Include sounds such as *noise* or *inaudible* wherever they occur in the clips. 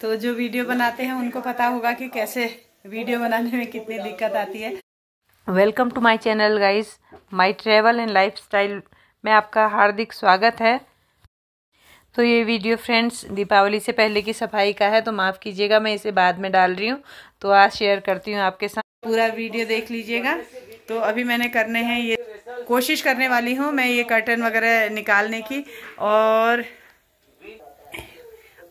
तो जो वीडियो बनाते हैं उनको पता होगा कि कैसे वीडियो बनाने में कितनी दिक्कत आती है। Welcome to my channel guys my travel and lifestyle में आपका हार्दिक स्वागत है। तो ये वीडियो फ्रेंड्स दीपावली से पहले की सफ़ाई का है तो माफ़ कीजिएगा मैं इसे बाद में डाल रही हूँ। तो आज शेयर करती हूँ आपके साथ। पूरा वीडियो देख लीजिएगा। तो अभी मैंने करने हैं ये कोशिश करने वाली हूँ मैं ये कर्टन वगैरह निकालने की और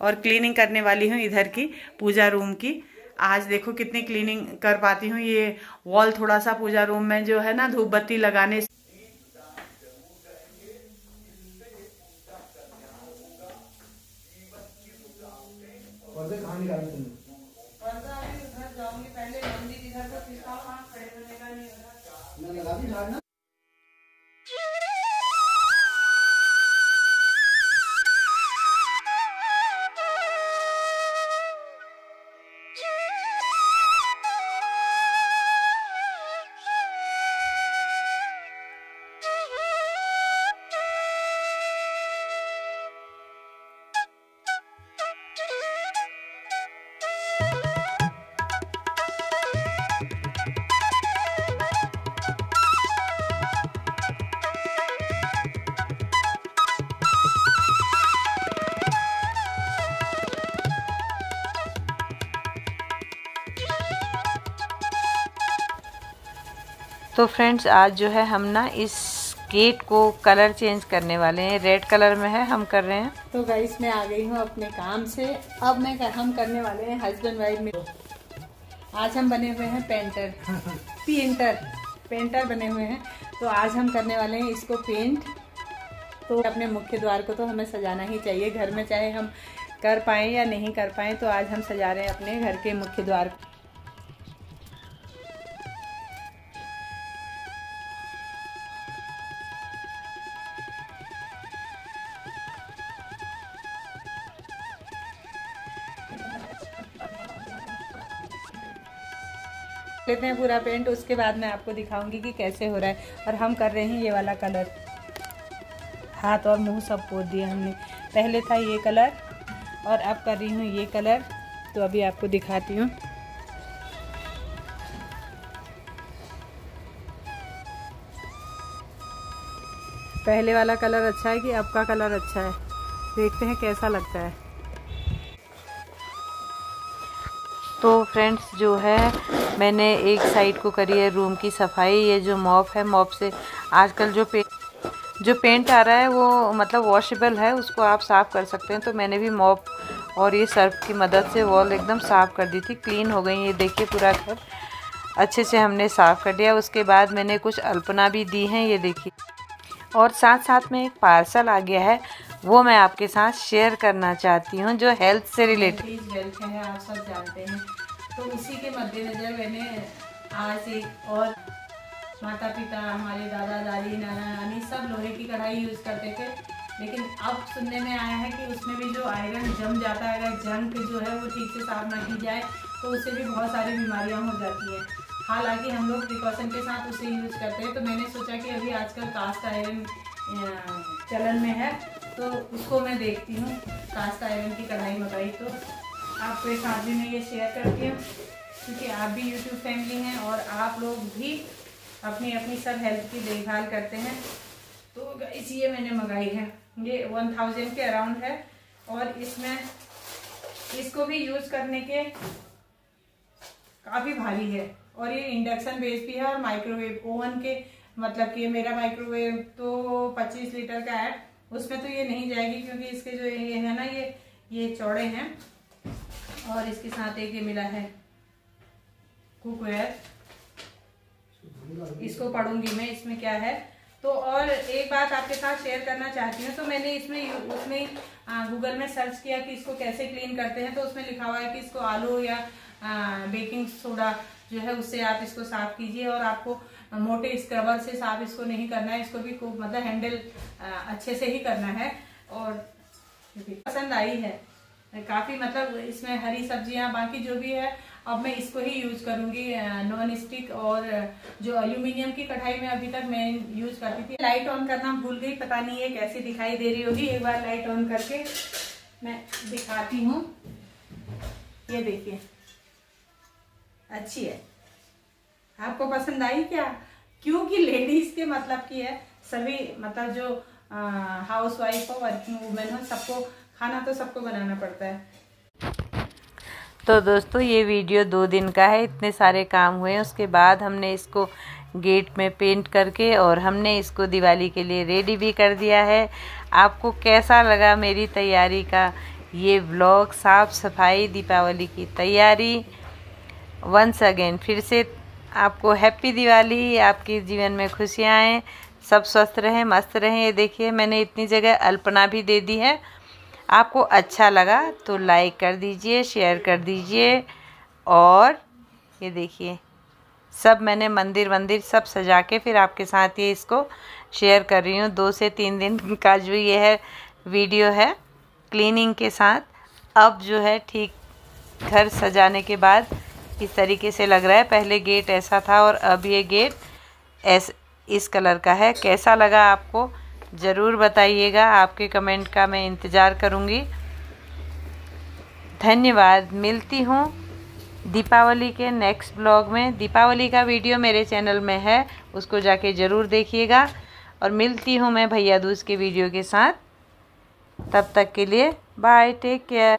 और क्लीनिंग करने वाली हूँ इधर की पूजा रूम की। आज देखो कितनी क्लीनिंग कर पाती हूँ ये वॉल थोड़ा सा पूजा रूम में जो है ना धूप बत्ती लगाने पहले तो फ्रेंड्स आज जो है हम ना इस गेट को कलर चेंज करने वाले हैं। रेड कलर में है हम कर रहे हैं। तो गाइस मैं आ गई हूँ अपने काम से। अब मैं कर, हम करने वाले हैं हस्बैंड वाइफ में। आज हम बने हुए हैं पेंटर पेंटर पेंटर बने हुए हैं। तो आज हम करने वाले हैं इसको पेंट तो अपने मुख्य द्वार को तो हमें सजाना ही चाहिए। घर में चाहे हम कर पाएँ या नहीं कर पाएँ तो आज हम सजा रहे हैं अपने घर के मुख्य द्वार को। लेते हैं पूरा पेंट उसके बाद मैं आपको दिखाऊँगी कि कैसे हो रहा है। और हम कर रहे हैं ये वाला कलर हाथ और मुँह सब पोत दिया हमने। पहले था ये कलर और अब कर रही हूँ ये कलर तो अभी आपको दिखाती हूँ। पहले वाला कलर अच्छा है कि अब का कलर अच्छा है? देखते हैं कैसा लगता है। तो फ्रेंड्स, जो है, मैंने एक साइड को करी है रूम की सफ़ाई। ये जो मॉप है, मॉप से आजकल जो पे, जो पेंट आ रहा है, वो मतलब वॉशेबल है, उसको आप साफ़ कर सकते हैं। तो मैंने भी मॉप और ये सर्फ की मदद से वॉल एकदम साफ़ कर दी थी। क्लीन हो गई ये देखिए पूरा घर। अच्छे से हमने साफ़ कर दिया। उसके बाद मैंने कुछ अल्पना भी दी हैं, ये देखिए। और साथ साथ में एक पार्सल आ गया है। वो मैं आपके साथ शेयर करना चाहती हूँ जो हेल्थ से रिलेटेड हेल्थ है आप सब जानते हैं। तो उसी के मद्देनज़र मैंने आज एक और माता पिता हमारे दादा दादी नाना नानी सब लोहे की कढ़ाई यूज़ करते थे। लेकिन अब सुनने में आया है कि उसमें भी जो आयरन जम जाता है अगर जंग जो है वो ठीक से साफ़ ना की जाए तो उससे भी बहुत सारी बीमारियाँ हो जाती हैं। हालाँकि हम लोग प्रिकॉशन के साथ उसे यूज़ करते हैं। तो मैंने सोचा कि अभी आजकल कास्ट आयरन चलन में है। तो उसको मैं देखती हूँ। कास्ट आयरन की कढ़ाई मंगाई तो। आपके साथ भी मैं ये शेयर करती हूँ, क्योंकि आप भी यूट्यूब फैमिली हैं और आप लोग भी अपनी अपनी सब हेल्थ की देखभाल करते हैं। तो इसलिए मैंने मंगाई है। ये वन थाउज़ेंड के अराउंड है और इसमें इसको भी यूज़ करने के काफ़ी भारी है। और ये इंडक्शन बेस भी है और माइक्रोवेव ओवन के मतलब कि मेरा माइक्रोवेव तो 25 लीटर का है। उसमें तो ये नहीं जाएगी क्योंकि इसके जो ये है ना ये ये चौड़े हैं। और इसके साथ एक ये मिला है कुकवेयर इसको पढ़ूँगी मैं इसमें क्या है? तो और एक बात आपके साथ शेयर करना चाहती हूँ तो मैंने इसमें उसमें गूगल में सर्च किया कि इसको कैसे क्लीन करते हैं तो उसमें लिखा हुआ है कि इसको आलू या आ, बेकिंग सोडा जो है उससे आप इसको साफ़ कीजिए और आपको मोटे स्क्रबर से साफ़ इसको नहीं करना है, इसको भी खूब मतलब हैंडल अच्छे से ही करना है। और पसंद आई है। काफ़ी मतलब इसमें हरी सब्ज़ियाँ, बाकी जो भी है, अब मैं इसको ही यूज़ करूँगी नॉन स्टिक और जो एल्यूमिनियम की कढ़ाई में अभी तक मैं यूज़ करती थी। लाइट ऑन करना भूल गई, पता नहीं है कैसी दिखाई दे रही होगी। एक बार लाइट ऑन करके मैं दिखाती हूँ। ये देखिए, अच्छी है। आपको पसंद आई क्या? क्योंकि लेडीज़ के मतलब की है, सभी मतलब जो हाउस वाइफ हो वर्किंग वुमेन हो, सबको खाना तो सबको बनाना पड़ता है। तो दोस्तों, ये वीडियो दो दिन का है, इतने सारे काम हुए उसके बाद हमने इसको गेट में पेंट करके और हमने इसको दिवाली के लिए रेडी भी कर दिया है। आपको कैसा लगा मेरी तैयारी का ये ब्लॉग साफ़ सफ़ाई, दीपावली की तैयारी। वंस अगेन फिर से आपको हैप्पी दिवाली, आपके जीवन में खुशियाँ आएँ, सब स्वस्थ रहें, मस्त रहें। ये देखिए, मैंने इतनी जगह अल्पना भी दे दी है। आपको अच्छा लगा तो लाइक कर दीजिए शेयर कर दीजिए। और ये देखिए, सब मैंने मंदिर वंदिर सब सजा के फिर आपके साथ ये इसको शेयर कर रही हूँ। दो से तीन दिन *laughs* का जो ये है वीडियो है क्लीनिंग के साथ। अब जो है ठीक घर सजाने के बाद इस तरीके से लग रहा है। पहले गेट ऐसा था और अब ये गेट ऐस, इस कलर का है। कैसा लगा आपको? ज़रूर बताइएगा। आपके कमेंट का मैं इंतज़ार करूँगी। धन्यवाद। मिलती हूँ दीपावली के नेक्स्ट ब्लॉग में। दीपावली का वीडियो मेरे चैनल में है। उसको जाके ज़रूर देखिएगा। और मिलती हूँ मैं भैया दूज के वीडियो के साथ। तब तक के लिए बाय टेक केयर